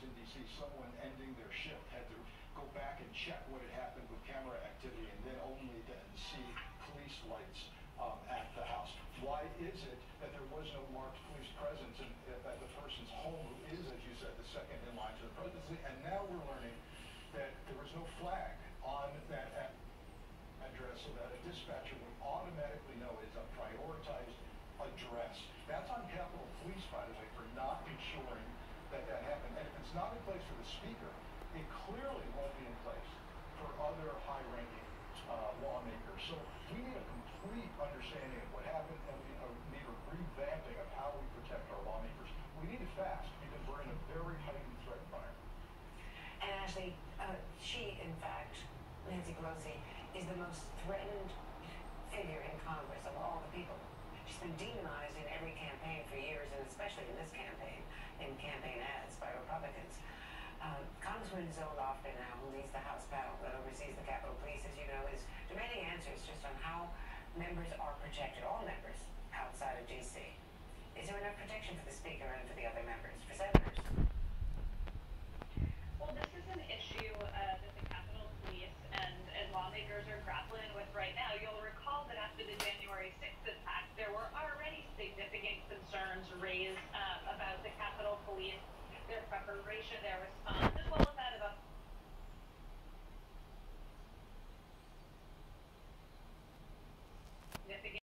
Washington, D.C., someone ending their shift had to go back and check what had happened with camera activity and then only then see police lights um, at the house. Why is it that there was no marked police presence at the person's home who is, as you said, the second in line to the presidency? And now we're learning place for the speaker, it clearly won't be in place for other high-ranking uh, lawmakers. So we need a complete understanding of what happened, and we uh, need a revamping of how we protect our lawmakers. We need it fast because we're in a very heightened threat environment. And Ashley, uh, she, in fact, Nancy Pelosi, is the most threatened figure in Congress of all the people. Um, Zoe Lofgren now, who leads the House battle that oversees the Capitol Police, as you know, is demanding answers just on how members are protected, all members outside of D.C. Is there enough protection for the Speaker and for the other members, for senators? Well, this is an issue uh, that the Capitol Police and, and lawmakers are grappling with right now. You'll recall that after the January 6th attack, there were already significant concerns raised uh, about the Capitol Police, their preparation, their response,